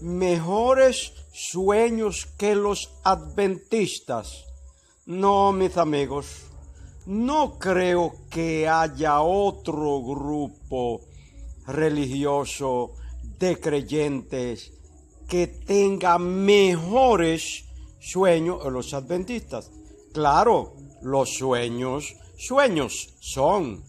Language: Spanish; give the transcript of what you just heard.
mejores sueños que los adventistas. No, mis amigos, no creo que haya otro grupo religioso de creyentes que tenga mejores sueños que los adventistas. Claro, los sueños, sueños son.